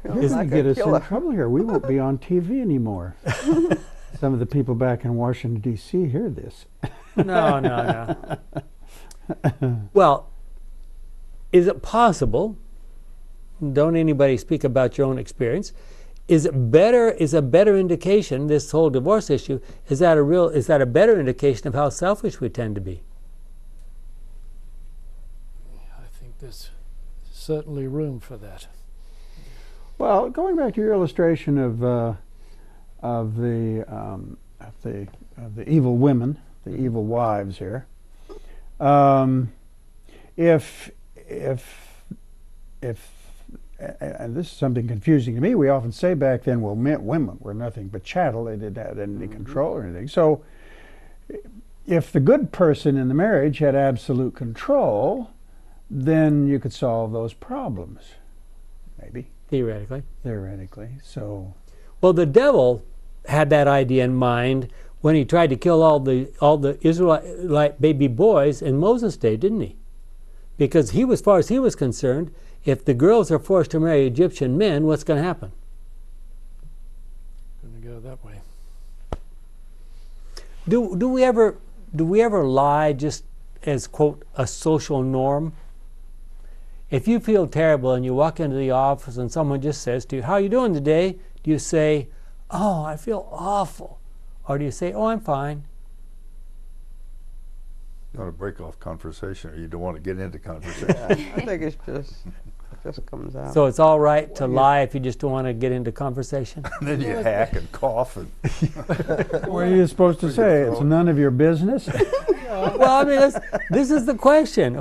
You're going to get us killer. in trouble here. We won't be on TV anymore. (laughs) Some of the people back in Washington D.C. hear this. No, no, no. (laughs) well, is it possible? Don't anybody speak about your own experience. Is it better? Is a better indication this whole divorce issue? Is that a real? Is that a better indication of how selfish we tend to be? I think there's certainly room for that. Well, going back to your illustration of uh, of the um, of the of the evil women, the evil wives here. Um, if if if and this is something confusing to me. We often say back then, well, men, women were nothing but chattel. They didn't have any control or anything. So, if the good person in the marriage had absolute control, then you could solve those problems. Maybe Theoretically. theoretically. So Well, the devil had that idea in mind when he tried to kill all the all the Israelite baby boys in Moses' day, didn't he? Because he was, as far as he was concerned, if the girls are forced to marry Egyptian men, what's going to happen? Going to go that way. Do do we ever do we ever lie just as quote a social norm? If you feel terrible and you walk into the office and someone just says to you, "How are you doing today?" Do you say, "Oh, I feel awful," or do you say, "Oh, I'm fine"? You want to break off conversation, or you don't want to get into conversation. I (laughs) think it's just just comes out. So it's all right to lie if you just don't want to get into conversation. (laughs) and then you hack and cough and (laughs) what are you supposed to say? It's none of your business. well, I mean, this is the question.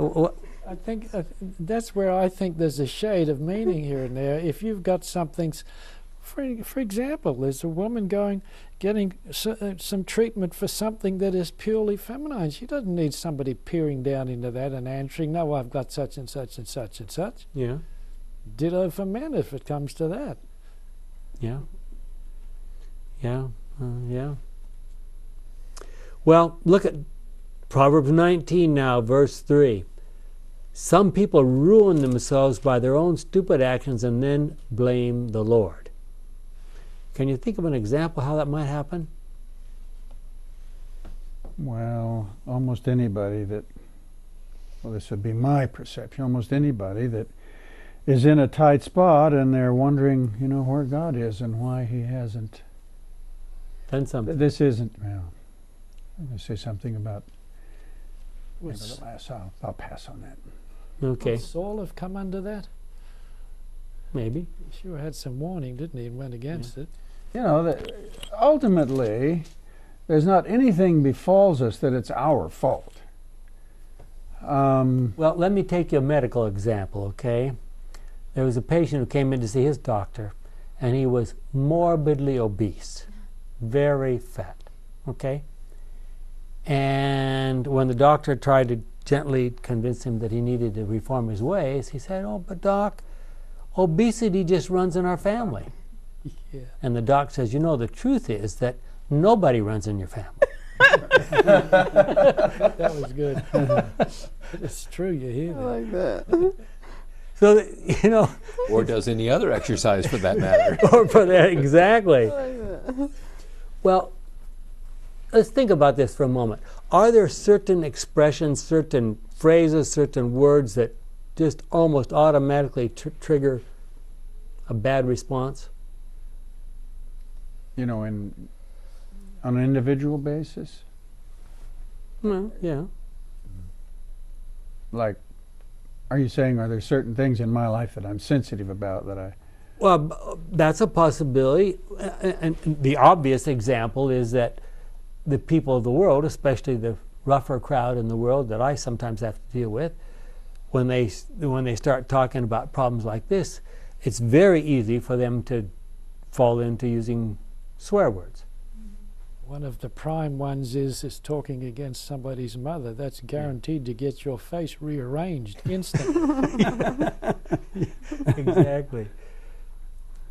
I think uh, that's where I think there's a shade of meaning here and there. If you've got something, for for example, there's a woman going getting s- uh, some treatment for something that is purely feminine. She doesn't need somebody peering down into that and answering, "No, I've got such and such and such and such." Yeah, Ditto for men if it comes to that. yeah, yeah, uh, yeah. Well, look at Proverbs 19 now, verse 3. Some people ruin themselves by their own stupid actions and then blame the Lord. Can you think of an example how that might happen? well, almost anybody that, well, this would be my perception. Almost anybody that is in a tight spot and they're wondering, you know, where God is and why He hasn't. Done something. This isn't. Well, I'm going to say something about. Would, Nevertheless, I'll, I'll pass on that. Okay, would Saul have come under that? maybe. He sure had some warning, didn't he, and went against it. You know, that ultimately, there's not anything befalls us that it's our fault. Um, Well, let me take you a medical example, okay? There was a patient who came in to see his doctor, and he was morbidly obese, very fat, okay? And when the doctor tried to gently convinced him that he needed to reform his ways, he said, Oh, but doc, obesity just runs in our family. (laughs) Yeah. And the doc says, You know, the truth is that nobody runs in your family. (laughs) (laughs) That was good. it's true, you hear I that. like that. So, that, you know, or does any other exercise for that matter. or for that, exactly. Like that. Well, let's think about this for a moment. Are there certain expressions, certain phrases, certain words that just almost automatically tr- trigger a bad response? you know, in on an individual basis. Well, yeah. Like, are you saying are there certain things in my life that I'm sensitive about that I? Well, that's a possibility. And and the obvious example is that the people of the world, especially the rougher crowd in the world that I sometimes have to deal with, when they when they start talking about problems like this, it's very easy for them to fall into using swear words. One of the prime ones is is talking against somebody's mother. That's guaranteed to get your face rearranged instantly. (laughs) (laughs) exactly.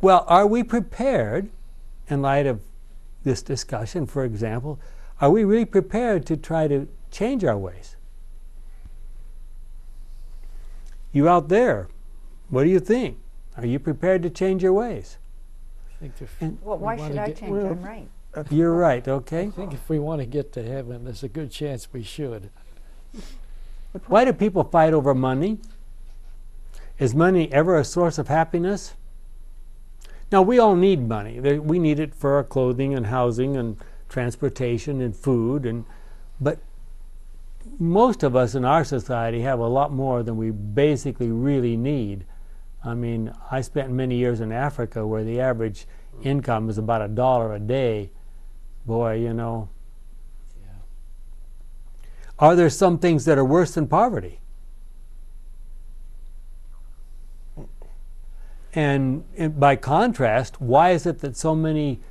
Well, are we prepared, in light of this discussion, for example, are we really prepared to try to change our ways? You out there, what do you think? Are you prepared to change your ways? I think if And- Well, why wanna should I get- change? well, I'm right. You're right, okay? I think if we want to get to heaven, there's a good chance we should. Why do people fight over money? Is money ever a source of happiness? Now, we all need money. We need it for our clothing and housing and transportation and food, and but most of us in our society have a lot more than we basically really need. I mean, I spent many years in Africa where the average income is about a dollar a day. Boy, you know, Yeah. are there some things that are worse than poverty? And, and by contrast, why is it that so many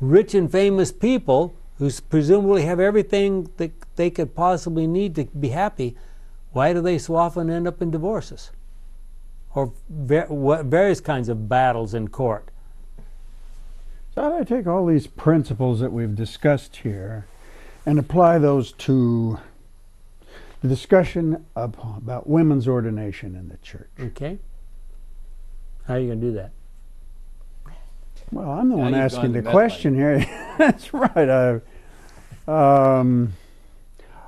rich and famous people who presumably have everything that they could possibly need to be happy, why do they so often end up in divorces? Or wha- various kinds of battles in court? So how do I take all these principles that we've discussed here and apply those to the discussion about women's ordination in the church? Okay? How are you going to do that? Well, I'm the Now one asking gone the question here. (laughs) That's right. I, um,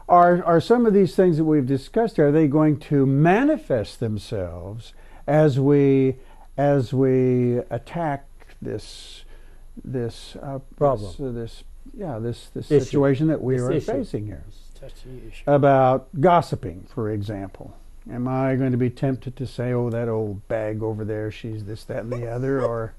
are are some of these things that we've discussed are they going to manifest themselves as we as we attack this this uh, Problem. This, uh, this yeah this this Issue. situation that we This are issue. facing here It's touchy issue. about gossiping, for example. Am I going to be tempted to say, "Oh, that old bag over there, she's this, that, and the other," (laughs) or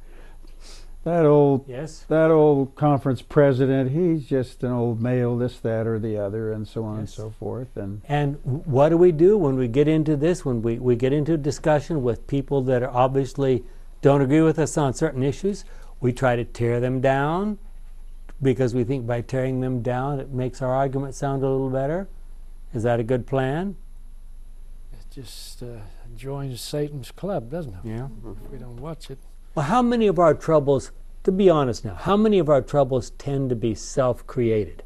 that old Yes? that old conference president, he's just an old male, this, that, or the other, and so on and so forth. And And what do we do when we get into this? When we, we get into a discussion with people that are obviously don't agree with us on certain issues, we try to tear them down because we think by tearing them down it makes our argument sound a little better. Is that a good plan? It just uh, joins Satan's club, doesn't it? Yeah. If we don't watch it. Well, how many of our troubles, to be honest now, how many of our troubles tend to be self created?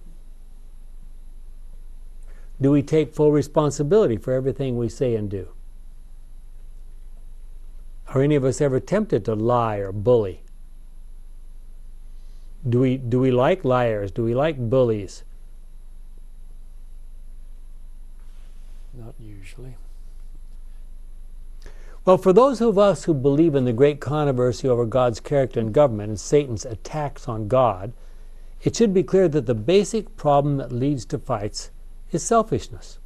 Do we take full responsibility for everything we say and do? Are any of us ever tempted to lie or bully? Do we, do we like liars? Do we like bullies? Not usually. Well, for those of us who believe in the great controversy over God's character and government and Satan's attacks on God, it should be clear that the basic problem that leads to fights is selfishness.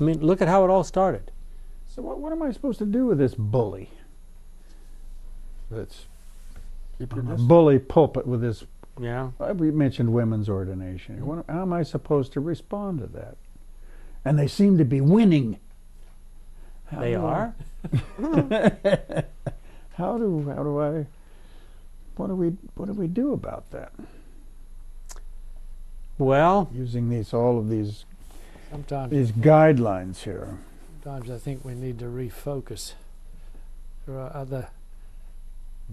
I mean, look at how it all started. so, what, what am I supposed to do with this bully? That's a bully pulpit with this. Yeah. uh, We mentioned women's ordination. What, how am I supposed to respond to that? And they seem to be winning. How They do I- are. (laughs) how do how do I what do we what do we do about that? Well, Using these all of these Sometimes, these guidelines here. sometimes I think we need to refocus. There are other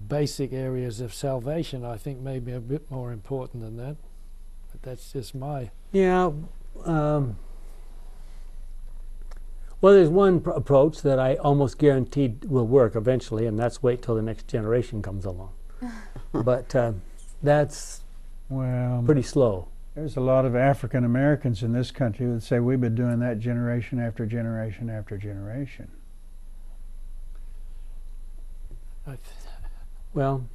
basic areas of salvation I think may be a bit more important than that. But that's just my yeah. Um, well, there's one pr- approach that I almost guaranteed will work eventually, and that's wait till the next generation comes along. (laughs) but uh, that's Well, pretty slow. there's a lot of African Americans in this country that say we've been doing that generation after generation after generation. I, th- Well,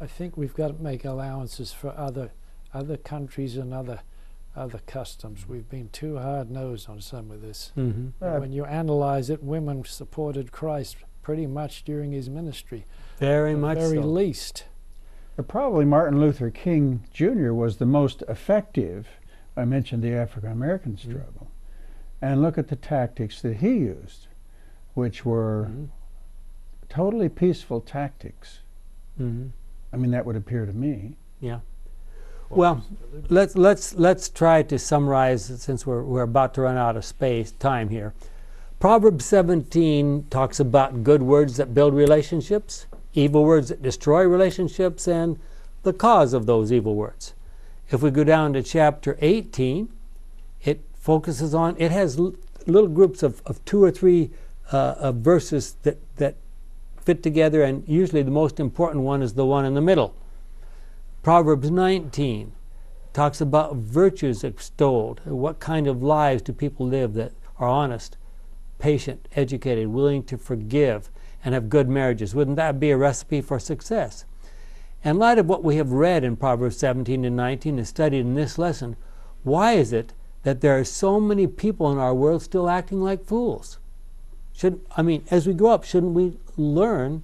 I think we've got to make allowances for other other countries and other other customs. We've been too hard nosed on some of this. hmm Uh, when you analyze it, women supported Christ pretty much during his ministry. Very the much very so. least. But probably Martin Luther King Jr. was the most effective. I mentioned the African American Mm-hmm. struggle. And look at the tactics that he used, which were Mhm. totally peaceful tactics. Mhm. I mean, that would appear to me. Yeah. Well, let's let's let's try to summarize since we're we're about to run out of space time here. Proverbs 17 talks about good words that build relationships, evil words that destroy relationships, and the cause of those evil words. If we go down to chapter 18, it focuses on it has little groups of, of two or three uh, of verses that that fit together, and usually the most important one is the one in the middle. Proverbs 19 talks about virtues extolled. What kind of lives do people live that are honest, patient, educated, willing to forgive, and have good marriages? Wouldn't that be a recipe for success? In light of what we have read in Proverbs 17 and 19 and studied in this lesson, why is it that there are so many people in our world still acting like fools? Should I mean, as we grow up, shouldn't we learn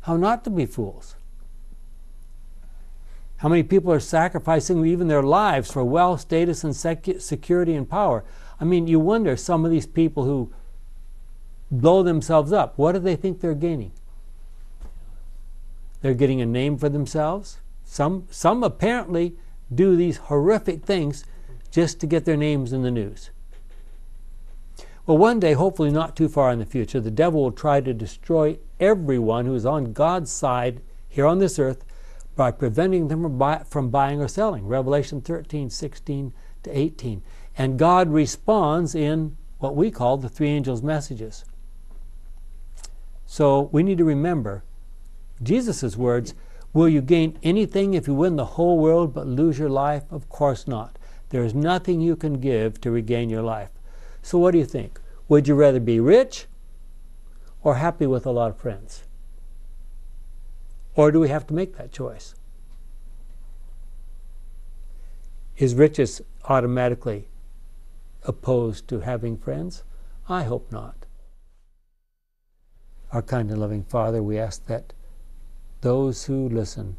how not to be fools? How many people are sacrificing even their lives for wealth, status, and secu- security and power? I mean, you wonder some of these people who blow themselves up, what do they think they're gaining? They're getting a name for themselves. Some, some apparently do these horrific things just to get their names in the news. Well, one day, hopefully not too far in the future, the devil will try to destroy everyone who is on God's side here on this earth by preventing them from, buy, from buying or selling. Revelation 13, 16 to 18. And God responds in what we call the three angels' messages. So we need to remember Jesus' words Will you gain anything if you win the whole world but lose your life? Of course not. There is nothing you can give to regain your life. So what do you think? Would you rather be rich or happy with a lot of friends? Or do we have to make that choice? Is riches automatically opposed to having friends? I hope not. Our kind and loving Father, we ask that those who listen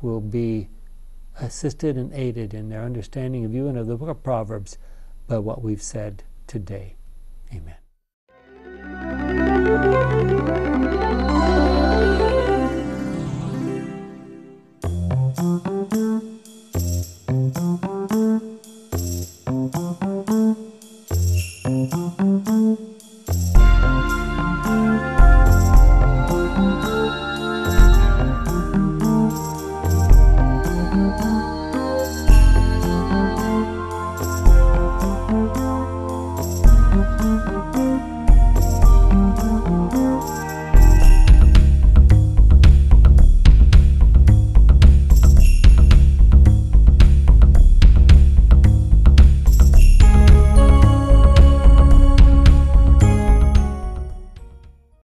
will be assisted and aided in their understanding of you and of the book of Proverbs by what we've said today. Amen.